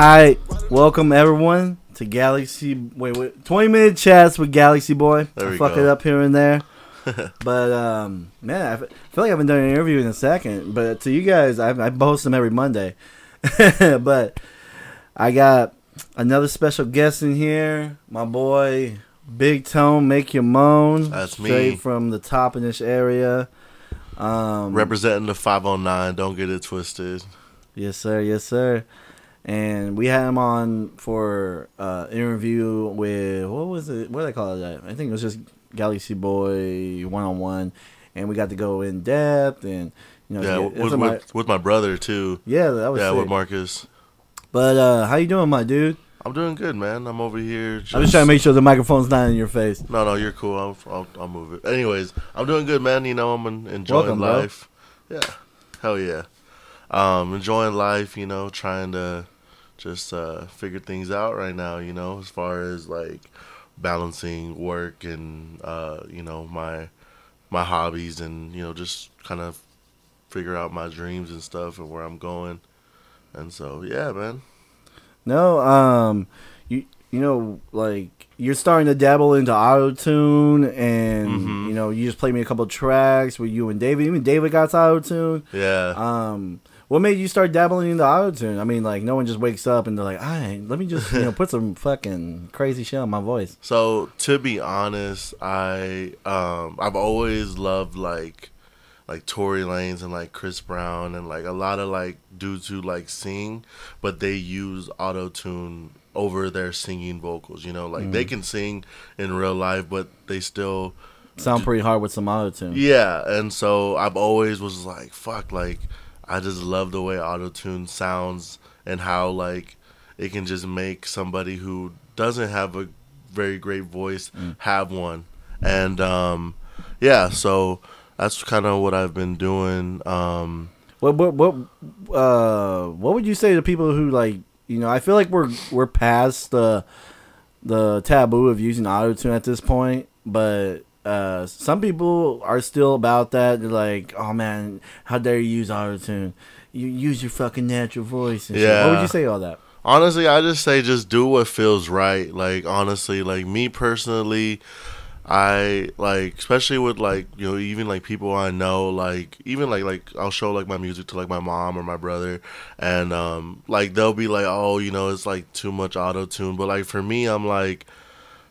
Alright, welcome everyone to Galaxy. Wait, wait, 20 minute chats with Galaxii Boii. There I fuck go. it up here and there. but, um, man, I feel like I haven't done an interview in a second. But to you guys, I, I post them every Monday. but I got another special guest in here. My boy, Big Tone, Make your Moan. That's me. Straight from the top in this area. Um, Representing the 509. Don't get it twisted. Yes, sir. Yes, sir. And we had him on for uh interview with what was it? What did I call it? I think it was just Galaxii Boii one on one, and we got to go in depth and you know Yeah, get- with, it's my- with, with my brother too. yeah that was Yeah, sick. with Marcus. But uh, how you doing, my dude? I'm doing good, man. I'm over here. Just, I'm just trying to make sure the microphone's not in your face. No, no, you're cool. I'll, I'll, I'll move it. Anyways, I'm doing good, man. You know, I'm enjoying Welcome, bro. life. Yeah, hell yeah. Um, enjoying life. You know, trying to just uh, figure things out right now. You know, as far as like balancing work and uh, you know my my hobbies and you know just kind of figure out my dreams and stuff and where I'm going. And so, yeah, man. No, um, you you know like you're starting to dabble into auto tune, and Mhm. you know you just played me a couple tracks with you and David. Even David got auto tune. Yeah. Um, what made you start dabbling in the auto tune? I mean, like no one just wakes up and they're like, "All right, let me just you know put some fucking crazy shit on my voice." So to be honest, I um I've always loved like like Tory Lanez and like Chris Brown and like a lot of like dudes who like sing, but they use auto tune over their singing vocals. You know, like they can sing in real life, but they still Sound pretty hard with some auto tune. yeah. And so I've always was like, fuck, like I just love the way auto tune sounds and how like it can just make somebody who doesn't have a very great voice have one. And um yeah, so that's kind of what I've been doing. Um What what what uh what would you say to people who like you know I feel like we're we're past the the taboo of using auto tune at this point, but uh some people are still about that. They're like, oh man, how dare you use auto tune? You use your fucking natural voice. And shit. What would you say all that? Honestly, I just say just do what feels right. Like honestly, like me personally, I like especially with like you know even like people I know like even like like I'll show like my music to like my mom or my brother and um like they'll be like oh you know it's like too much auto tune but like for me I'm like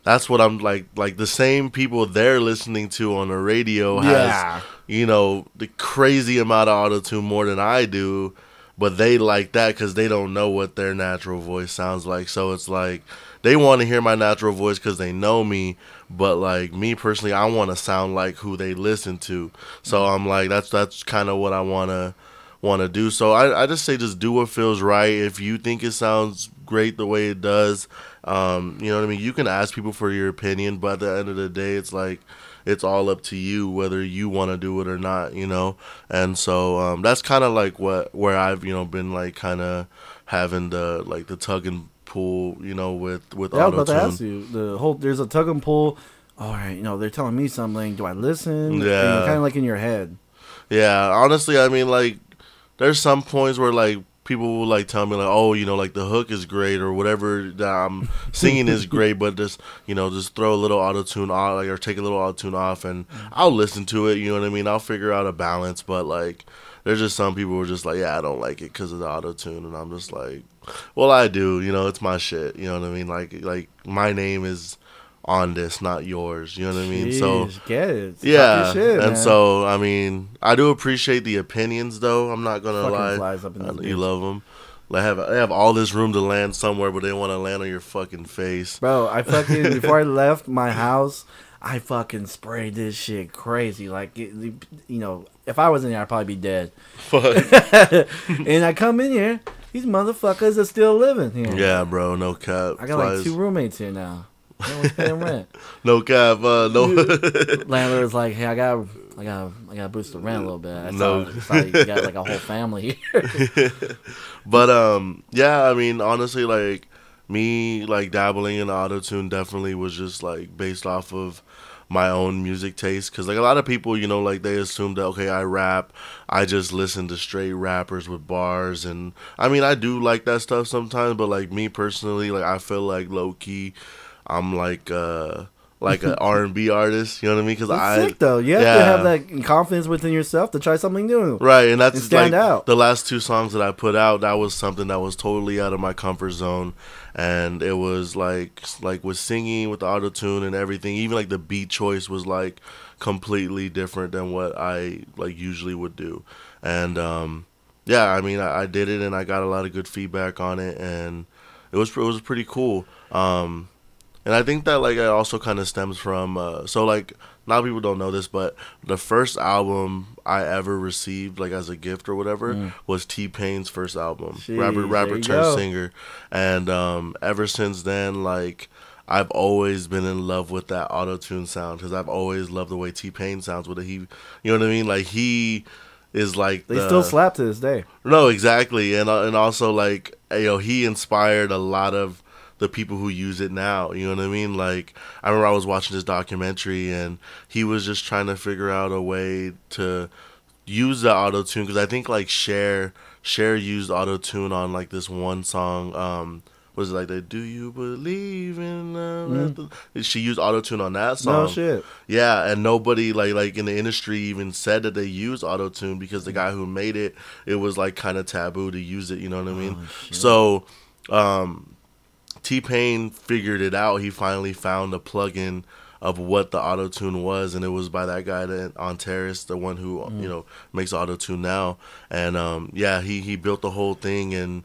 that's what I'm like like the same people they're listening to on the radio has Yeah. you know the crazy amount of auto tune more than I do but they like that because they don't know what their natural voice sounds like. So it's like they want to hear my natural voice because they know me, but like me personally, I want to sound like who they listen to. So I'm like, that's that's kind of what I wanna want to do. So I I just say just do what feels right. If you think it sounds great the way it does, um, you know what I mean. You can ask people for your opinion, but at the end of the day, it's like it's all up to you whether you want to do it or not you know and so um, that's kind of like what where i've you know been like kind of having the like the tug and pull you know with with Yeah, I was about to ask you. The whole there's a tug and pull. All right, you know they're telling me something. Do I listen? Yeah. kind of like in your head. Yeah, honestly, I mean, like, there's some points where like people will like tell me like, oh, you know, like the hook is great or whatever that I'm singing is great, but just you know, just throw a little auto tune off, like, or take a little auto tune off, and mm. I'll listen to it. You know what I mean? I'll figure out a balance, but like. There's just some people who are just like, yeah, I don't like it because of the auto tune, and I'm just like, well, I do, you know, it's my shit, you know what I mean? Like, like my name is on this, not yours, you know what I mean? So, get it. Yeah, shit, and man. so I mean, I do appreciate the opinions, though. I'm not gonna Fucking lie, I uh, you love them. They have they have all this room to land somewhere, but they want to land on your fucking face. Bro, I fucking before I left my house, I fucking sprayed this shit crazy. Like, it, you know, if I was in there, I'd probably be dead. Fuck. and I come in here, these motherfuckers are still living here. yeah, bro, no cap. I got like two roommates here now. No one's paying rent. no cap. Uh, no. Landlord's like, hey, I got, I got, I got to boost the rent a little bit. I No. saw, saw you got like a whole family here. but um, yeah, I mean, honestly, like me, like dabbling in auto tune definitely was just like based off of my own music taste because like a lot of people you know like they assume that okay i rap i just listen to straight rappers with bars and i mean i do like that stuff sometimes but like me personally like i feel like low-key i'm like uh like an r&b artist you know what i mean because i sick though. You have to have that confidence within yourself to try something new. Right, and that's and stand like out. the last two songs that I put out. That was something that was totally out of my comfort zone, and it was like like with singing with the auto tune and everything. Even like the beat choice was like completely different than what I like usually would do, and um, yeah, I mean I, I did it and I got a lot of good feedback on it, and it was it was pretty cool. Um, and I think that like it also kind of stems from uh, so like a lot of people don't know this, but the first album I ever received like as a gift or whatever was T Pain's first album, Jeez, rapper rapper turned singer, and um, ever since then like. I've always been in love with that auto tune sound because I've always loved the way T Pain sounds with it. He, you know what I mean? Like he is like They the, still slap to this day. no, exactly, and uh, and also like you know he inspired a lot of the people who use it now. You know what I mean? Like I remember I was watching this documentary and he was just trying to figure out a way to use the auto tune because I think like Cher Cher used auto tune on like this one song. Um, was it like the Do you believe in? love?" She used auto tune on that song. No shit. Yeah, and nobody like like in the industry even said that they use auto tune because the guy who made it, it was like kind of taboo to use it. You know what I mean? so, um, T Pain figured it out. He finally found a plugin of what the auto tune was, and it was by that guy that Antares, the one who you know makes auto tune now. And um, yeah, he he built the whole thing, and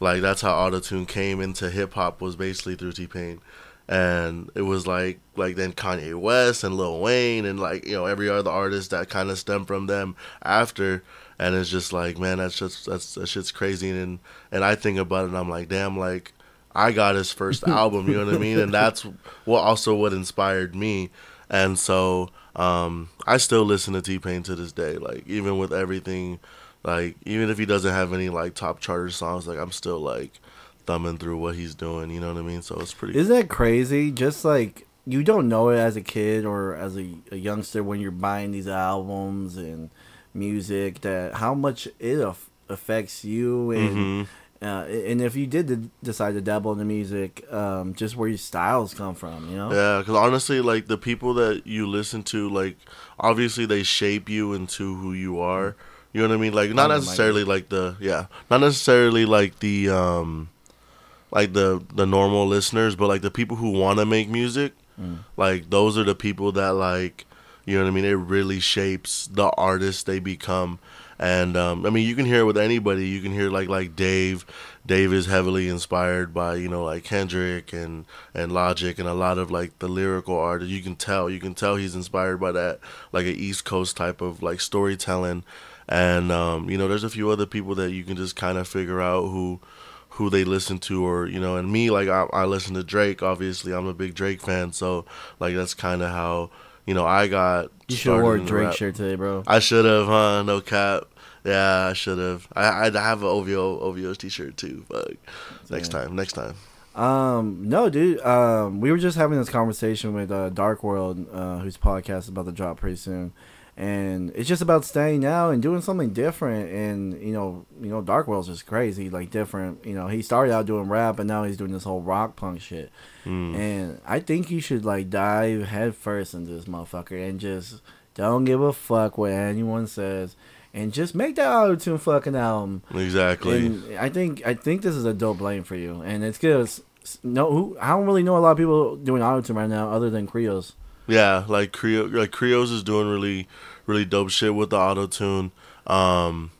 like that's how auto tune came into hip hop was basically through T Pain. And it was like like then Kanye West and Lil Wayne and like you know every other artist that kind of stemmed from them after, and it's just like man that's just that's that shit's crazy and and I think about it and I'm like damn like I got his first album you know what I mean and that's what also what inspired me and so um I still listen to T Pain to this day like even with everything like even if he doesn't have any like top charter songs like I'm still like thumbing through what he's doing you know what I mean so it's pretty Isn't that crazy? Just like you don't know it as a kid or as a, a youngster when you're buying these albums and music that how much it aff- affects you and Mhm. Uh, and if you did decide to dabble in the music, um, just where your styles come from, you know? Yeah, because honestly, like the people that you listen to, like obviously they shape you into who you are. You know what I mean? Like not Oh necessarily like the yeah, not necessarily like the um, like the the normal listeners, but like the people who want to make music. Like those are the people that like you know what I mean. It really shapes the artist they become. And um, I mean, you can hear it with anybody. You can hear like like Dave. Dave is heavily inspired by you know like Kendrick and and Logic and a lot of like the lyrical artists. You can tell. You can tell he's inspired by that like an East Coast type of like storytelling. And um, you know, there's a few other people that you can just kind of figure out who who they listen to or you know and me like I, I listen to drake obviously i'm a big drake fan so like that's kind of how you know i got You should have wore a started in the Drake shirt today, bro. i should have huh no cap yeah i should have i i have an ovo ovos t-shirt too fuck next Yeah. time next time Um, no, dude. Um, we were just having this conversation with uh, Dark World, uh, whose podcast is about to drop pretty soon, and it's just about staying now and doing something different. And you know, you know, Dark World's just crazy, like different. You know, he started out doing rap, and now he's doing this whole rock punk shit. Mm. And I think you should like dive headfirst into this motherfucker and just don't give a fuck what anyone says. And just make that auto tune fucking album. exactly And I think I think this is a dope lane for you, and it's good. No, who I don't really know a lot of people doing auto tune right now, other than Creos. Yeah, like Creo, like Creos is doing really, really dope shit with the auto tune. Um,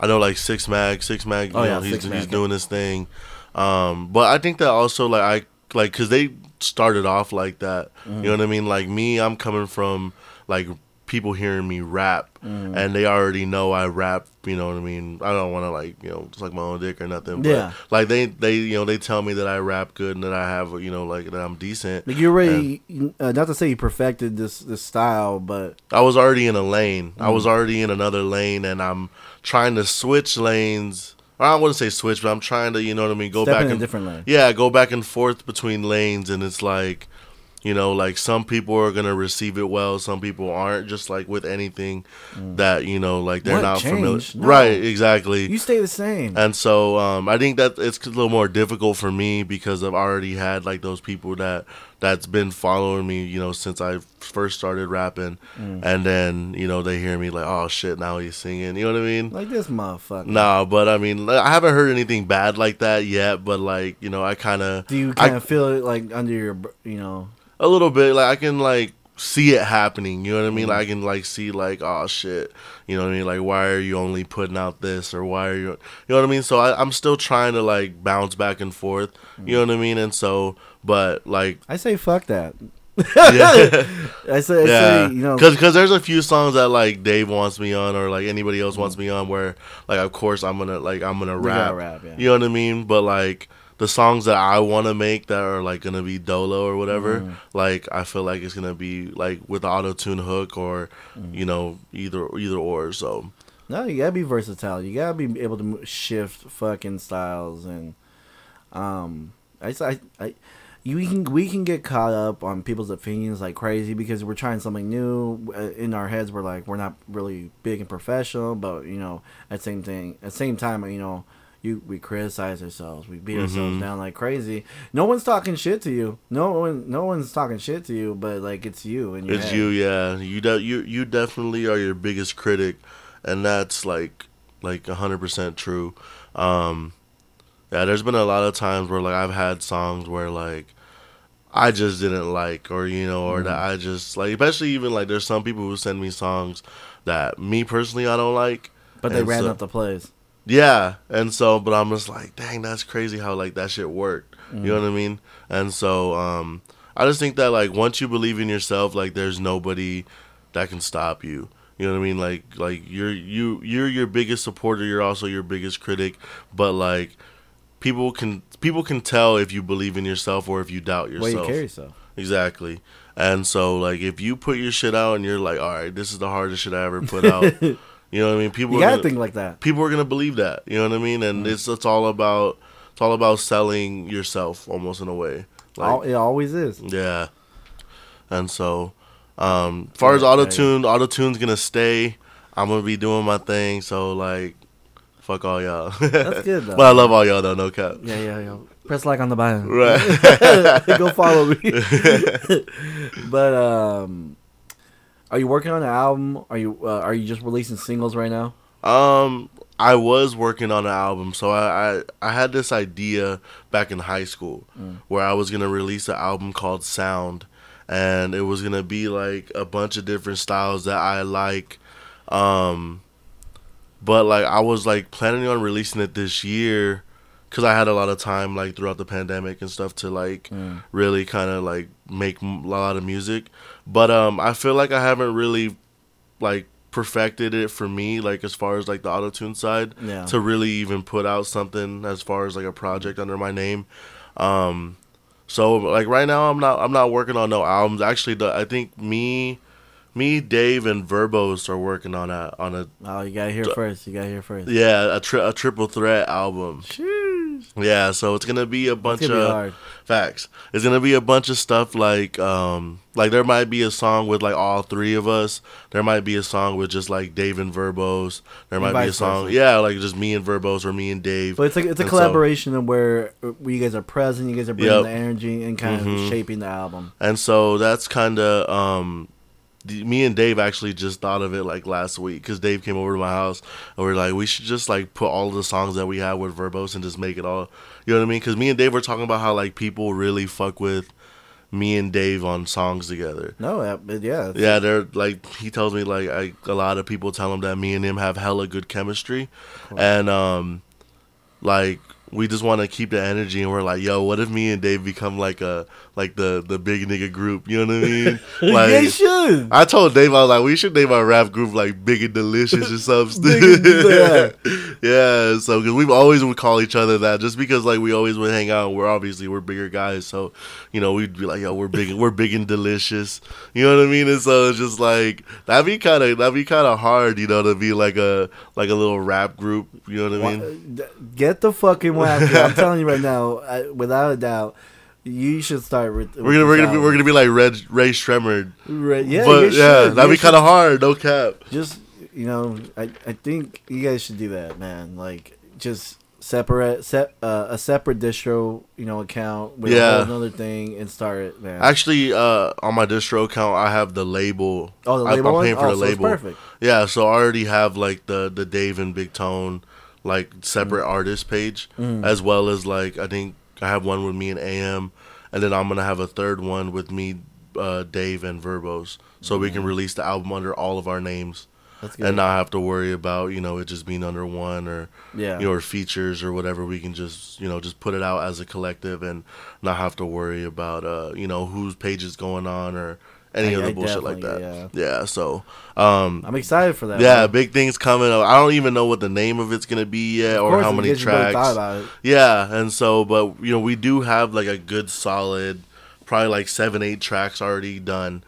I know like Six Mag, Six Mag, you Oh, know, yeah, he's Six he's Mag, doing his thing. Um, but I think that also like I like because they started off like that. Mm-hmm. You know what I mean? Like me, I'm coming from like people hearing me rap, Mm-hmm. and they already know I rap. You know what I mean? I don't want to like you know suck my own dick or nothing. But Yeah. like they they you know they tell me that I rap good and that I have you know like that I'm decent. Like you already, uh, not to say you perfected this this style, but I was already in a lane. I Mm. was already in another lane, and I'm trying to switch lanes. I wouldn't say switch, but I'm trying to, you know what I mean, go step back in a and different lane. yeah, go back and forth between lanes, and it's like You know, like some people are gonna receive it well, some people aren't. Just like with anything that you know, like they're What not familiar. No. Right? Exactly. You stay the same. And so um, I think that it's a little more difficult for me because I've already had like those people that that's been following me, you know, since I first started rapping, Mm. and then you know they hear me like, oh shit, now he's singing. You know what I mean? like this motherfucker. Nah, but I mean, I haven't heard anything bad like that yet. But like, you know, I kind of Do you kind of feel it like under your, you know? a little bit like I can like see it happening. You know what I Mm. mean? Like I can like see like oh shit. You know what I mean? Like why are you only putting out this or why are you? You know what I mean? So I, I'm still trying to like bounce back and forth. You know what I mean? And so, but like I say fuck that. yeah, I say, I yeah. say you know, Because cause there's a few songs that like Dave wants me on or like anybody else wants me on where like of course I'm gonna like I'm gonna rap. rap, yeah. You know what I mean? But like the songs that I want to make that are like gonna be dolo or whatever, Mm. like I feel like it's gonna be like with auto tune hook or Mm. you know either either or. So No, you gotta be versatile. You gotta be able to shift fucking styles and um. I I, I you we can we can get caught up on people's opinions like crazy because we're trying something new. Uh, In our heads, we're like we're not really big and professional, but you know at same thing at same time you know. You, we criticize ourselves. We beat ourselves Mhm. down like crazy. No one's talking shit to you. No one, no one's talking shit to you. But like it's you and it's you, yeah. You de- you you definitely are your biggest critic, and that's like like hundred percent true. Um, yeah, there's been a lot of times where like I've had songs where like I just didn't like, or you know, or that I just like, especially even like there's some people who send me songs that me personally I don't like. But they ran so- up the plays. Yeah, and so, but I'm just like, dang, that's crazy how like that shit worked. You know what I mean? And so, um, I just think that like once you believe in yourself, like there's nobody that can stop you. You know what I mean? Like, like you're you you're your biggest supporter. You're also your biggest critic. But like, people can people can tell if you believe in yourself or if you doubt yourself. you carry yourself. Exactly. And so like if you put your shit out and you're like, all right, this is the hardest shit I ever put out. You know what I mean? People You are gotta gonna- think like that. people are gonna believe that. You know what I mean? And it's it's all about it's all about selling yourself almost in a way. Like Al- it always is. yeah. And so, um, as far as Yeah, auto tune, auto tune's gonna stay. I'm gonna be doing my thing. So like, fuck all y'all. That's good though. but I love all y'all though. No cap. Yeah, yeah, yeah. Press like on the button. Right. Go follow me. but um, are you working on an album? Are you uh, are you just releasing singles right now? Um, I was working on an album, so I, I I had this idea back in high school where I was gonna release an album called Sound, and it was gonna be like a bunch of different styles that I like, um, but like I was like planning on releasing it this year because I had a lot of time like throughout the pandemic and stuff to like really kind of like make m- a lot of music, but um I feel like I haven't really like perfected it for me like as far as like the auto tune side Yeah. to really even put out something as far as like a project under my name um so like right now i'm not i'm not working on no albums actually the i think me me dave and verbos are working on a on a Oh, you gotta hear first. You gotta hear first. yeah a, tri- a triple threat album Sheesh. Yeah so it's gonna be a bunch be of hard. Facts. It's gonna be a bunch of stuff like um like there might be a song with like all three of us. There might be a song with just like Dave and Verbos. There might be a song versa. yeah, like just me and Verbos or me and Dave. But it's like it's a And collaboration of where, where you guys are present, you guys are bringing Yep. the energy and kind Mhm. of shaping the album. And so that's kind of um me and Dave actually just thought of it like last week because Dave came over to my house and we are like, we should just like put all the songs that we have with Verbos and just make it all. You know what I mean? Because me and Dave were talking about how like people really fuck with me and Dave on songs together. No, uh, yeah, Yeah, they're like he tells me like I, a lot of people tell him that me and him have hella good chemistry, and um, like we just want to keep the energy, and we're like, yo, what if me and Dave become like a like the the big nigga group? You know what I mean? Like they should. I told Dave I was like, we should name our rap group like Big and Delicious or something. And- yeah, so because we've always would call each other that, just because like we always would hang out. We're obviously we're bigger guys, so you know we'd be like, yo, we're big, we're big and delicious. You know what I mean? And so it's just like that'd be kind of that'd be kind of hard, you know, to be like a like a little rap group. You know what I mean? Get the fucking I'm telling you right now, I, without a doubt, You should start with. We're gonna we're gonna be we're gonna be like Red Rae Sremmurd. Right, yeah, but you yeah, that'd be kind of hard. No cap. Just you know, I I think you guys should do that, man. Like just separate set uh, a separate distro, you know, account with Yeah. another thing and start it, man. Actually, uh, on my distro account, I have the label. oh, the label I'm one? paying for oh, the so label. perfect. Yeah, so I already have like the the Dave and Big Tone like separate artist page, Mm. as well as like I think I have one with me and AM, and then I'm gonna have a third one with me, uh, Dave and Verbos, so we can release the album under all of our names and not have to worry about you know it just being under one or yeah, you know or features or whatever. We can just you know just put it out as a collective and not have to worry about uh you know whose page is going on or any I- of the I bullshit like that. definitely, Yeah, so um I'm excited for that. yeah, man. big things coming up. I don't even know what the name of it's gonna be yet, Of or how many you guys really thought tracks. about it. Yeah, and so, but you know, we do have like a good solid, probably like seven, eight tracks already done.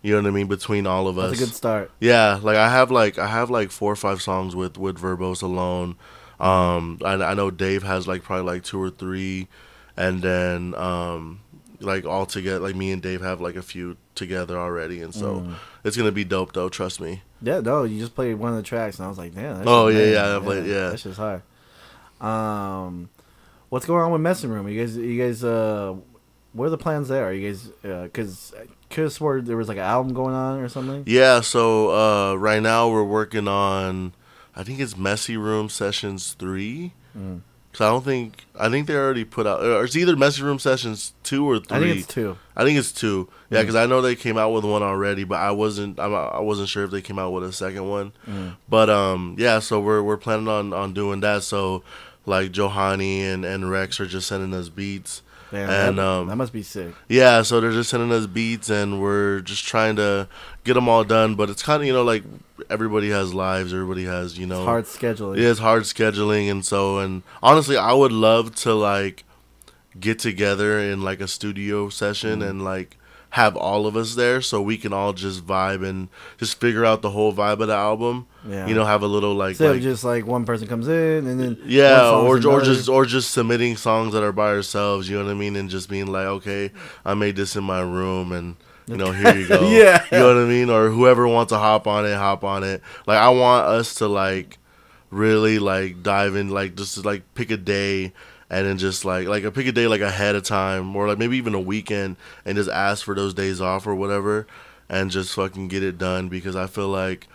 You know what I mean between all of us. That's a good start. Yeah, like I have like I have like four or five songs with with Verbose alone. Um, I, I know Dave has like probably like two or three, and then um, like all together, like me and Dave have like a few together already, and so Mm. it's gonna be dope though. Trust me. Yeah, no, you just played one of the tracks, and I was like, damn. Oh, yeah, yeah, I played- yeah. That's just hard. Um, what's going on with Messy Room? You guys, you guys, uh, what are the plans there? Are you guys, uh, cause I could have swore there was like an album going on or something. Yeah, so uh, right now we're working on, I think it's Messy Room Sessions three. Mm. Cause I don't think I think they already put out. Or it's either Messy Room Sessions two or three. I think it's two. I think it's two. Yeah, Mm. because I know they came out with one already, but I wasn't. I'm, I wasn't sure if they came out with a second one. Mm. But um, yeah. So we're we're planning on on doing that. So like Johanny and and Rex are just sending us beats. Damn, And, that, um, that must be sick. Yeah, so they're just sending us beats, and we're just trying to get them all done. But it's kind of you know like everybody has lives, everybody has you know It's hard scheduling. yeah, it's hard scheduling, and so and honestly, I would love to like get together in like a studio session Mm. and like have all of us there so we can all just vibe and just figure out the whole vibe of the album. Yeah. You know, have a little like, Instead like just like one person comes in and then yeah, or or just or just submitting songs that are by ourselves. You know what I mean, and just being like, okay, I made this in my room, and you know, here you go. Yeah. you know what I mean. Or whoever wants to hop on it, hop on it. Like I want us to like really like dive in, like just like pick a day. And then just like like a pick a day like ahead of time, or like maybe even a weekend, and just ask for those days off or whatever, and just fucking get it done. Because I feel like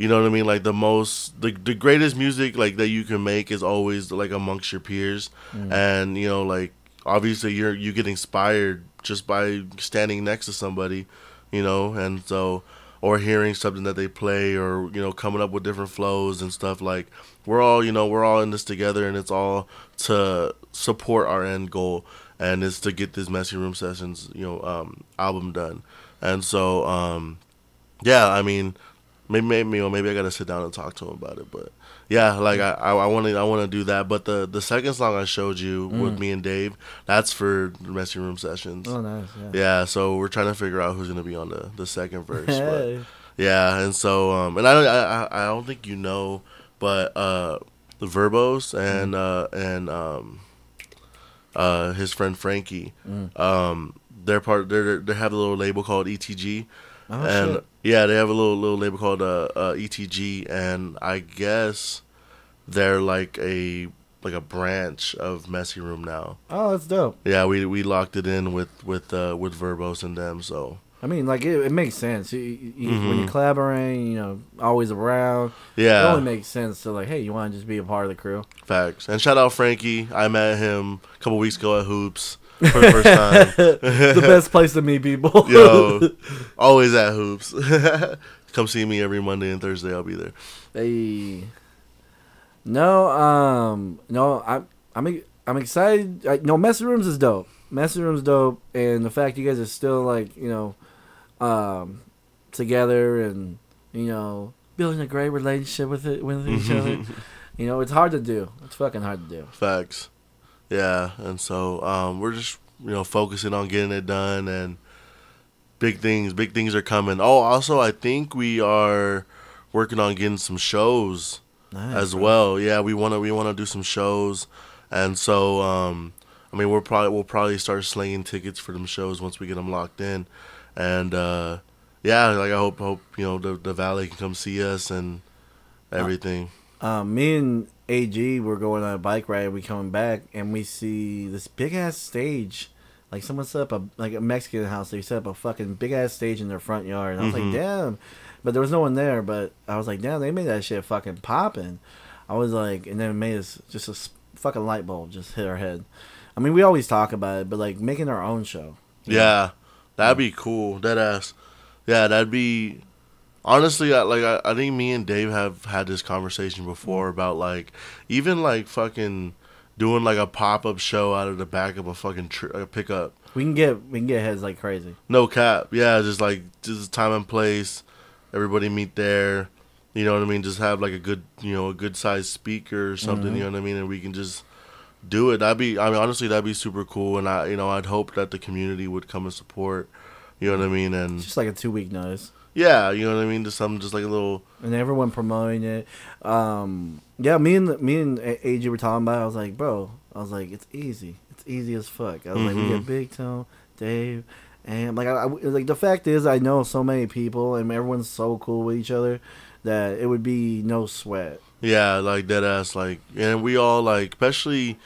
you know what I mean? Like the most, the the greatest music like that you can make is always like amongst your peers, mm. and you know, like obviously you're you get inspired just by standing next to somebody, you know, and so or hearing something that they play or you know coming up with different flows and stuff like we're all you know we're all in this together and it's all to support our end goal and it's to get this messy room sessions you know um album done and so um yeah i mean maybe maybe maybe I gotta sit down and talk to him about it. But yeah, like I I want to I want to do that. But the the second song I showed you with me and Dave, that's for the messy room sessions. Oh, nice. Yeah. Yeah, so we're trying to figure out who's gonna be on the the second verse. but yeah, and so um and I don't I I don't think you know, but uh the Verbos and uh and um uh his friend Frankie Mm. um they're part they're they have a little label called ETG Oh, and shit. yeah, they have a little little label called uh, uh, ETG, and I guess they're like a like a branch of Messy Room now. Oh, that's dope. Yeah, we we locked it in with with uh, with Verbos and them. So I mean, like it, it makes sense. You, you, you- When Mhm. you collaborate, you know, always around. Yeah, It only makes sense to like, hey, you want to just be a part of the crew. facts. And shout out Frankie. I met him a couple weeks ago at Hoops for the first time. the best place to meet people. Yo, always at Hoops. Come see me every Monday and Thursday. I'll be there. Hey. No, um, no, I'm, I'm, I'm excited. No, messy rooms is dope. Messy rooms dope, and the fact you guys are still like, you know, um, together and you know building a great relationship with it with each other. You know, it's hard to do. It's fucking hard to do. Facts. Yeah, and so um, we're just you know focusing on getting it done, and big things, big things are coming. Oh, also, I think we are working on getting some shows Nice, as bro. well. Yeah, we wanna we wanna do some shows, and so um, I mean, we're probably we'll probably start slinging tickets for them shows once we get them locked in, and uh, yeah, like I hope hope you know the the Valley can come see us and everything. Um, me and AG we're going on a bike ride. We coming back and we see this big ass stage. Like someone set up a like a Mexican house. They set up a fucking big ass stage in their front yard. And I was Mhm. like, damn. But there was no one there. But I was like, damn, they made that shit fucking popping. I was like, and then it made us just a fucking light bulb just hit our head. I mean, we always talk about it, but like making our own show. Yeah, that'd be cool. That ass. Yeah, that'd be. Honestly, I, like I, I think me and Dave have had this conversation before about like even like fucking doing like a pop up show out of the back of a fucking tr- a pickup. We can get we can get heads like crazy. No cap. Yeah, just like just time and place. Everybody meet there. You know what I mean? Just have like a good, you know, a good sized speaker or something. Mhm. You know what I mean? And we can just do it. That'd be. I mean, honestly, that'd be super cool. And I, you know, I'd hope that the community would come and support. You know what I mean? And It's just like a two week notice. Yeah, you know what I mean? Just something, just like a little. and everyone promoting it. Um, yeah, me and me and AJ were talking about. It. I was like, bro, I was like, it's easy. It's easy as fuck. I was like, we Mhm. get Big Tone, Dave, and like, I, I- like the fact is, I know so many people, and everyone's so cool with each other that it would be no sweat. Yeah, like dead ass. Like, and we all like, especially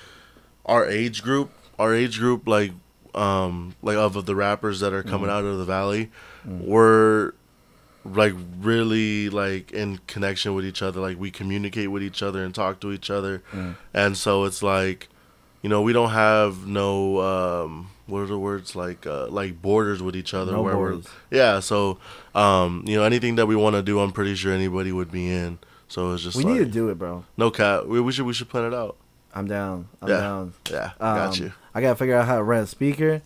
our age group. Our age group, like, um, like of, of the rappers that are coming out of the valley, we're like really like in connection with each other. Like we communicate with each other and talk to each other, Mm. and so it's like, you know, we don't have no um, what are the words like uh, like borders with each other. No where borders. we're yeah. So, um, you know, anything that we want to do, I'm pretty sure anybody would be in. So it's just we like, need to do it, bro. no cat. We, we should we should plan it out. I'm down. I'm Yeah. down. Yeah, Um, got you. I gotta figure out how to rent a speaker,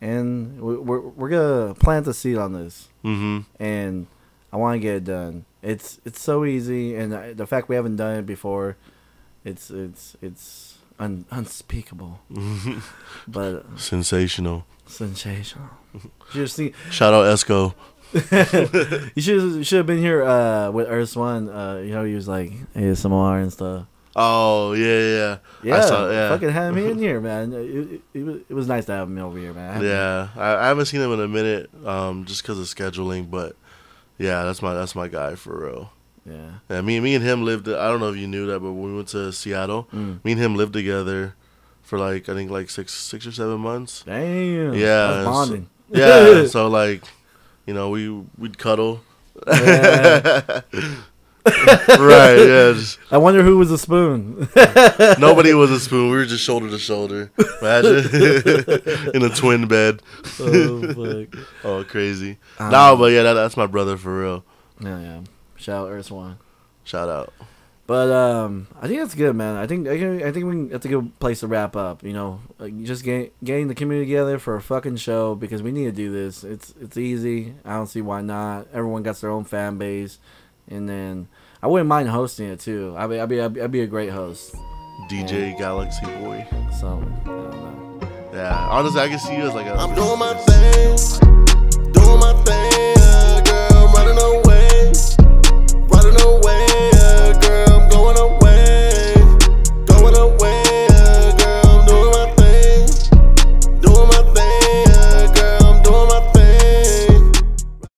and we- we're we're gonna plant the seed on this. Mm-hmm. and I want to get it done. It's it's so easy, and I- the fact we haven't done it before, it's it's it's un, unspeakable, but Sensational. sensational. You should see. Shout out Esco. You should should have been here uh, with Earth One. Uh, you know, he was like ASMR and stuff. Oh yeah, yeah, Yeah, I saw, yeah, fucking have him in here, man. It, it, it was nice to have him over here, man. I yeah. I, I haven't seen him in a minute, um, just because of scheduling. But yeah, that's my that's my guy for real. yeah. Yeah, me me and him lived. I don't know if you knew that, but when we went to Seattle, Mm. me and him lived together for like I think like six six or seven months. Damn. Yeah, bonding. Yeah, so like, you know, we we'd cuddle. Yeah. right. Yeah. Just, I wonder who was a spoon. nobody was a spoon. We were just shoulder to shoulder. Imagine in a twin bed. oh fuck. Oh, crazy. Um, no, but yeah, that, that's my brother for real. Yeah, yeah. Shout out Earth One. Shout out. But um, I think that's good, man. I think I, think- I think we that's a good place to wrap up. You know, like just get, getting the community together for a fucking show because we need to do this. It's it's easy. I don't see why not. Everyone got their own fan base, and then I wouldn't mind hosting it too. I'd be I'd be I'd be, a great host. DJ and Galaxii Boii. So Yeah, honestly, I can see you as like a. I'm doing my thing, doing my thing, girl, running away.